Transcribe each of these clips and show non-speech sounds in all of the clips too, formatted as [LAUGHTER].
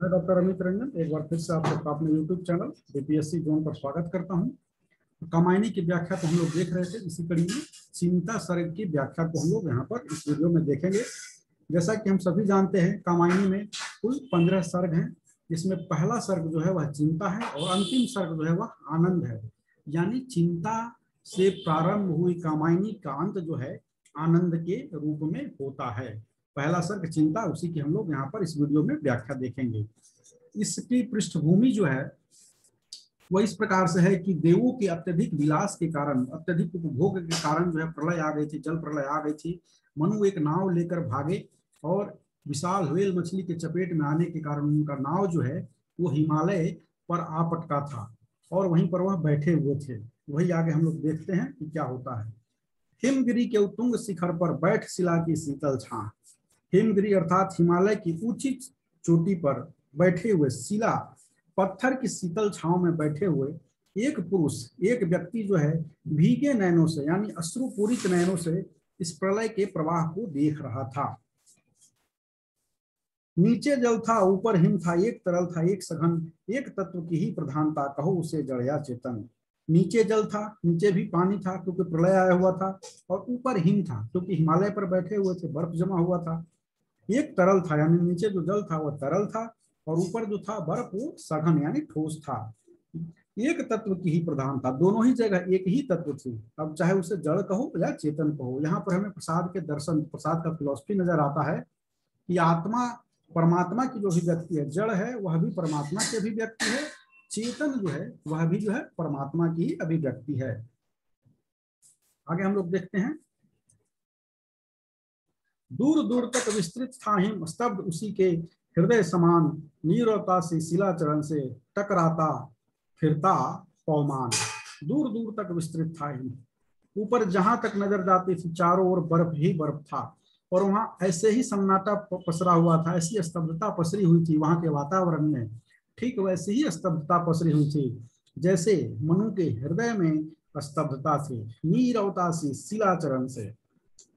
मैं डॉक्टर अमित रंजन, एक बार फिर से आप सबका अपने यूट्यूब चैनल बीपीएससी जोन पर स्वागत करता हूँ। कमायनी की व्याख्या तो हम लोग देख रहे थे, इसी कड़ी में चिंता सर्ग की व्याख्या को हम लोग यहाँ पर इस वीडियो में देखेंगे। जैसा कि हम सभी जानते हैं कामायनी में कुल पंद्रह सर्ग हैं, जिसमें पहला सर्ग जो है वह चिंता है और अंतिम सर्ग जो है वह आनंद है। यानी चिंता से प्रारंभ हुई कामायनी का अंत जो है, आनंद के रूप में होता है। पहला सर्ग चिंता उसी की हम लोग यहाँ पर इस वीडियो में व्याख्या देखेंगे। इसकी पृष्ठभूमि जो है, वह इस प्रकार से है कि देवों के अत्यधिक विलास के कारण, अत्यधिक उपभोग के कारण जो है प्रलय आ गई थी, जल प्रलय आ गई थी। मनु एक नाव लेकर भागे और विशाल व्हेल मछली के चपेट में आने के कारण उनका नाव जो है, वो हिमालय पर आ पटका था और वहीं पर वह बैठे हुए थे। वही आगे हम लोग देखते हैं कि क्या होता है। हिमगिरी के उत्तुंग शिखर पर बैठ शिला की शीतल छा हिमगिरी अर्थात हिमालय की ऊँची चोटी पर बैठे हुए शिला पत्थर की शीतल छाव में बैठे हुए एक पुरुष, एक व्यक्ति जो है, भीगे नैनों से, यानी अश्रुपूरित नैनों से इस प्रलय के प्रवाह को देख रहा था। नीचे जल था, ऊपर हिम था, एक तरल था, एक सघन, एक तत्व की ही प्रधानता, कहो उसे जड़या चेतन। नीचे जल था, नीचे भी पानी था, क्योंकि प्रलय आया हुआ था, और ऊपर हिम था, क्योंकि हिमालय पर बैठे हुए थे, बर्फ़ जमा हुआ था एक तरल था, यानी नीचे जो जल था वह तरल था और ऊपर जो था बर्फ़, वो सघन, यानी ठोस था। एक तत्व की ही प्रधान था, दोनों ही जगह एक ही तत्व थी। अब चाहे उसे जड़ कहो या चेतन कहो, यहाँ पर हमें प्रसाद के दर्शन, प्रसाद का फिलोसफी नज़र आता है कि आत्मा, परमात्मा की जो भी व्यक्ति है, जड़ है, वह भी परमात्मा की अभिव्यक्ति है, चेतन जो है, वह भी जो है परमात्मा की अभिव्यक्ति है। आगे हम लोग देखते हैं। दूर दूर तक विस्तृत था हिम स्तब्ध उसी के हृदय समान, नीरवता से, शिलाचरण से टकराता, फिरता पौमान दूर दूर तक विस्तृत था हिम ऊपर जहाँ तक नज़र जाती थी, चारों ओर बर्फ़ ही बर्फ़ था। और वहाँ ऐसे ही सन्नाटा पसरा हुआ था, ऐसी स्तब्धता पसरी हुई थी वहाँ के वातावरण में। ठीक वैसे ही स्तब्धता पसरी हुई थी, जैसे मनु के हृदय में स्तब्धता थी नीरवता से सी, शिलाचरण से।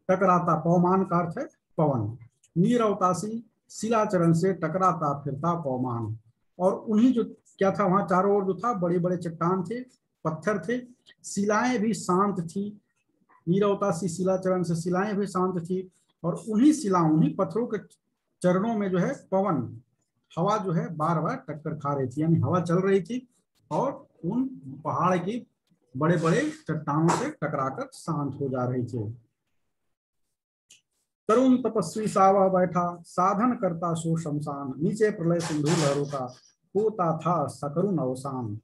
टकराता पवमान का अर्थ है पवन। नीरवतासी शिलाचरण से टकराता फिरता पवमान। और उन्हीं जो क्या था, वहाँ चारों ओर जो था बड़े बड़े चट्टान थे, पत्थर थे, शिलाएँ भी शांत थी। नीरवतासी शिलाचरण से शिलाएँ भी शांत थी और उन्हीं शिलाओं, उन्हीं पत्थरों के चरणों में जो है पवन, हवा जो है बार बार टक्कर खा रही थी, यानी हवा चल रही थी और उन पहाड़ की बड़े बड़े चट्टानों से टकराकर शांत हो जा रही थी। तरुण तपस्वी सावा बैठा, साधन करता सो शमशान नीचे प्रलय सिंधु लहरों का होता था सकरुण अवसान।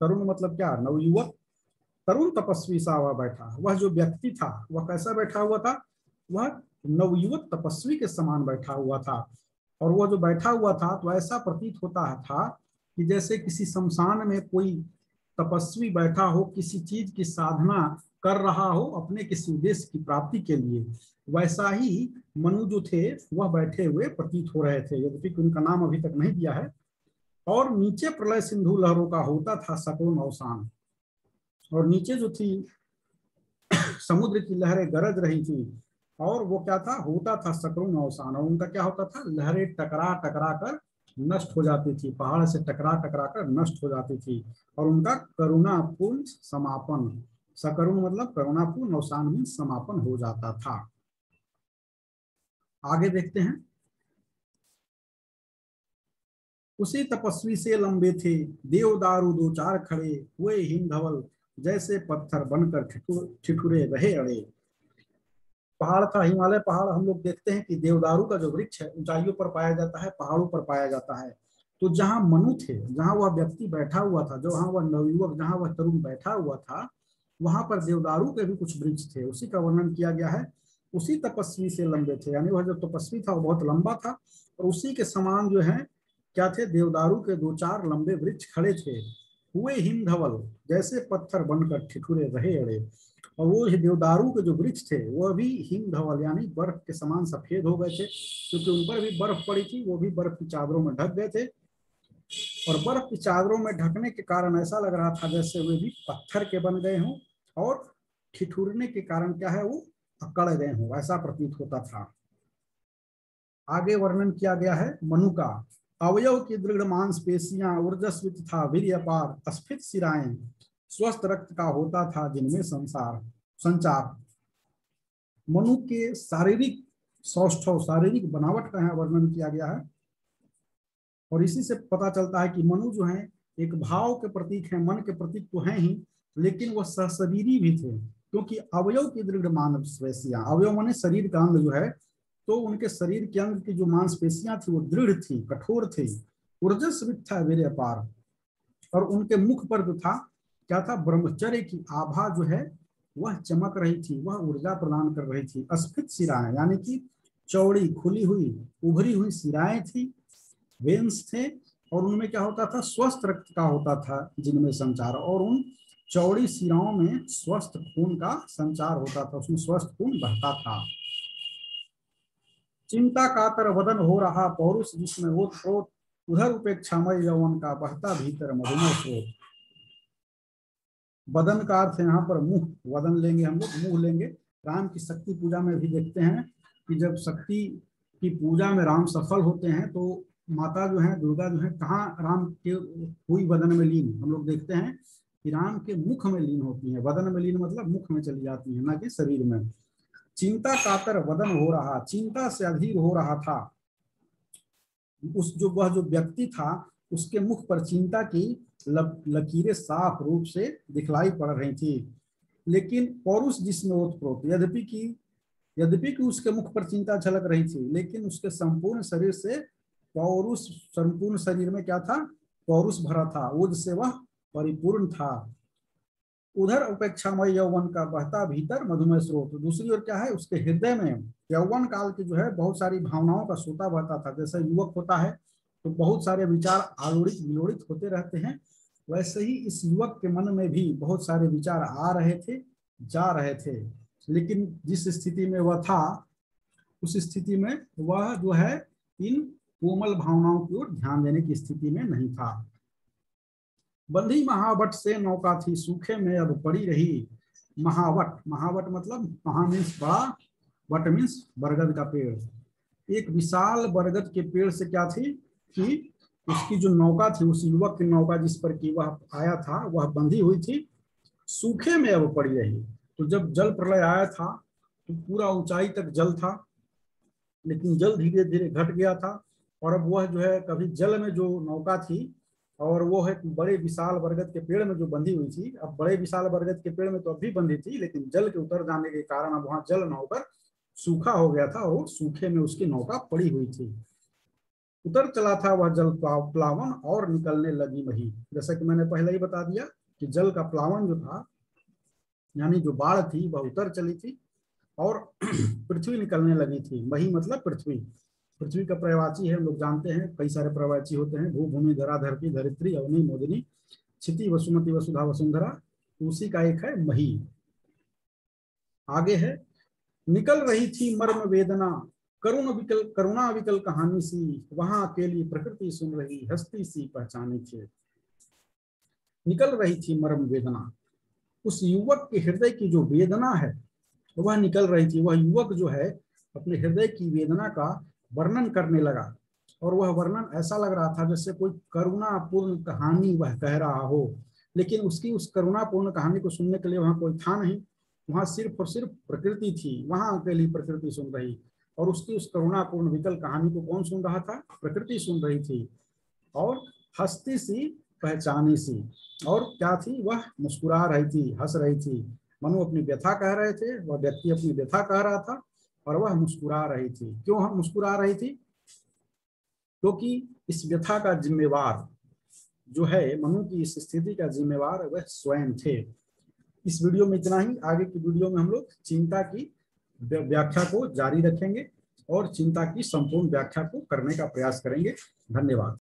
तरुण मतलब क्या? नवयुवक। तरुण तपस्वी सावा बैठा। वह जो व्यक्ति था, वह कैसा बैठा हुआ था? वह नवयुवक तपस्वी के समान बैठा हुआ था। और वह जो बैठा हुआ था तो ऐसा प्रतीत होता था कि जैसे किसी शमशान में कोई तपस्वी बैठा हो, किसी चीज़ की साधना कर रहा हो अपने किसी उद्देश्य की प्राप्ति के लिए। वैसा ही मनु जो थे, वह बैठे हुए प्रतीत हो रहे थे। यद्यपि उनका नाम अभी तक नहीं दिया है। और नीचे प्रलय सिंधु लहरों का होता था सकून अवसान। और नीचे जो थी, समुद्र की लहरें गरज रही थी। और वो क्या था? होता था सकरुण अवसान। और उनका क्या होता था? लहरें टकरा टकरा कर नष्ट हो जाती थी। पहाड़ से टकरा टकरा कर नष्ट हो जाती थी। और उनका करुणापूर्ण समापन। सकरुण मतलब करुणापूर्ण अवसान में समापन हो जाता था। आगे देखते हैं। उसी तपस्वी से लंबे थे, देवदारू दो चार खड़े हुए हिम धवल जैसे पत्थर बनकर ठिठुरे रहे अड़े। पहाड़ था, हिमालय पहाड़, हम लोग देखते हैं कि देवदारू का जो वृक्ष है, ऊंचाइयों पर पाया जाता है, पहाड़ों पर पाया जाता है। तो जहाँ मनु थे, जहाँ वह व्यक्ति बैठा हुआ था, जो वहाँ वह नवयुवक, जहाँ वह तरुण बैठा हुआ था वहाँ पर देवदारू के भी कुछ वृक्ष थे, उसी का वर्णन किया गया है। उसी तपस्वी से लंबे थे, यानी वह जो तपस्वी था, वो बहुत लंबा था, और उसी के समान जो है, क्या थे? देवदारू के दो चार लंबे वृक्ष खड़े थे। हुए हिम धवल, जैसे पत्थर बनकर ठिठुरे रहे अड़े। और वो देवदारू के जो वृक्ष थे, वो भी हिम धवल, यानी बर्फ़ के समान सफ़ेद हो गए थे, क्योंकि उन पर भी बर्फ़ पड़ी थी, वो भी बर्फ़ की चादरों में ढक गए थे। और बर्फ़ की चादरों में ढकने के कारण ऐसा लग रहा था जैसे वे भी पत्थर के बन गए हों। और ठिठुरने के कारण क्या है वो? अकड़ गए हों, ऐसा प्रतीत होता था। आगे वर्णन किया गया है मनु का अवयव की दृढ़ मांसपेशियाँ ऊर्जस्वित था वीर अपार स्फित सिराएँ, स्वस्थ रक्त का होता था जिनमें संसार, संचार। मनु के शारीरिक सौष्ठव शारीरिक बनावट का यहाँ वर्णन किया गया है। और इसी से पता चलता है कि मनु जो है, एक भाव के प्रतीक है, मन के प्रतीक तो है ही लेकिन वह सहशरीरी भी थे, क्योंकि अवयव की दृढ़ मांसपेशियाँ अवयव माने शरीर का अंग जो है तो उनके शरीर के अंग की जो मांसपेशियाँ थी, वो दृढ़ थी, कठोर थी ऊर्जस्वित था वीर अपार। और उनके मुख पर जो था, क्या था, ब्रह्मचर्य की आभा जो है, वह चमक रही थी, वह ऊर्जा प्रदान कर रही थी। अस्फित सिराएँ, यानी कि चौड़ी, खुली हुई, उभरी हुई सिराएँ थी, वेन्स थे, और उनमें क्या होता था, स्वस्थ रक्त का होता था, जिनमें संचार। और उन चौड़ी सिराओं में स्वस्थ खून का संचार होता था, उसमें स्वस्थ खून बहता था। चिंता कातर वदन हो रहा पौरुष जिसमें ओत प्रोत उधर उपेक्षामय यौवन का बहता भीतर मधुमय स्रोत बदन का अर्थ यहाँ पर मुँह, वदन लेंगे हम लोग, मुँह लेंगे। राम की शक्ति पूजा में भी देखते हैं कि जब शक्ति की पूजा में राम सफल होते हैं तो माता जो है, दुर्गा जो है, कहाँ राम के हुई वदन में लीन? हम लोग देखते हैं राम के मुख में लीन होती है। वदन में लीन मतलब मुख में चली जाती है, ना कि शरीर में। चिंता कातर वदन हो रहा, चिंता से अधीर हो रहा था। उस जो वह जो व्यक्ति था, उसके मुख पर चिंता की लकीरें साफ़ रूप से दिखलाई पड़ रही थी। लेकिन पौरुष जिसमें ओतप्रोत यद्यपि की, यद्यपि कि उसके मुख पर चिंता झलक रही थी, लेकिन उसके संपूर्ण शरीर से पौरुष, संपूर्ण शरीर में क्या था? पौरुष भरा था। उद से वह परिपूर्ण था। उधर उपेक्षामय यौवन का बहता भीतर मधुमय स्रोत। दूसरी ओर क्या है? उसके हृदय में यौवन काल की जो है, बहुत सारी भावनाओं का सोता बहता था। जैसे युवक होता है तो बहुत सारे विचार आलोड़ित विलोड़ित होते रहते हैं। वैसे ही इस युवक के मन में भी बहुत सारे विचार आ रहे थे, जा रहे थे। लेकिन जिस स्थिति में वह था, उस स्थिति में वह जो है, इन कोमल भावनाओं की ओर ध्यान देने की स्थिति में नहीं था। बंधी महावट से नौका थी सूखे में, अब पड़ी रही महावट। महावट मतलब महा मीन्स बड़ा, वट मीन्स बरगद का पेड़। एक विशाल बरगद के पेड़ से क्या थी कि उसकी जो नौका थी, उस युवक की नौका जिस पर की वह आया था, वह बंधी हुई थी, सूखे में अब पड़ी रही। तो जब जल प्रलय आया था तो पूरा ऊंचाई तक जल था, लेकिन जल धीरे धीरे घट गया था, और अब वह जो है कभी जल में जो नौका थी और वो है बड़े विशाल बरगद के पेड़ में जो बंधी हुई थी, अब बड़े विशाल बरगद के पेड़ में तो अब भी बंधी थी, लेकिन जल के उतर जाने के कारण अब वहाँ जल न होकर सूखा हो गया था और सूखे में उसकी नौका पड़ी हुई थी। उतर चला था वह जल प्लावन और निकलने लगी मही जैसा कि मैंने पहले ही बता दिया कि जल का प्लावन जो था, यानी जो बाढ़ थी, वह उतर चली थी और [CLEARS THROAT] पृथ्वी निकलने लगी थी। मही मतलब पृथ्वी। पृथ्वी का प्रवाची है हम लोग जानते हैं, कई सारे प्रवाची होते हैं भू भूमि धरा, धरती, धरित्री, अवनी, मोदिनी, क्षिति, वसुमती, वसुधा, वसुंधरा उसी का एक है मही। आगे है, निकल रही थी मर्म वेदना, करुण विकल, करुणा विकल कहानी सी, वहाँ अकेली प्रकृति सुन रही, हस्ती सी पहचानी थे निकल रही थी मर्म वेदना, उस युवक के हृदय की जो वेदना है, वह निकल रही थी, वह युवक जो है, अपने हृदय की वेदना का वर्णन करने लगा। और वह वर्णन ऐसा लग रहा था जैसे कोई करुणापूर्ण कहानी वह कह रहा हो। लेकिन उसकी उस करुणापूर्ण कहानी को सुनने के लिए वहाँ कोई था नहीं। वहाँ सिर्फ़ और सिर्फ़ प्रकृति थी। वहाँ अकेली प्रकृति सुन रही। और उसकी उस करुणापूर्ण विकल कहानी को कौन सुन रहा था? प्रकृति सुन रही थी। और हस्ती सी, पहचानी सी। और क्या थी? वह मुस्कुरा रही थी, हंस रही थी। मनु अपनी व्यथा कह रहे थे। वह व्यक्ति अपनी व्यथा कह रहा था। और वह मुस्कुरा रही थी। क्यों हम मुस्कुरा रही थी? क्योंकि तो इस व्यथा का जिम्मेवार जो है, मनु की इस स्थिति का जिम्मेवार वह स्वयं थे। इस वीडियो में इतना ही। आगे की वीडियो में हम लोग चिंता की व्याख्या को जारी रखेंगे और चिंता की संपूर्ण व्याख्या को करने का प्रयास करेंगे। धन्यवाद।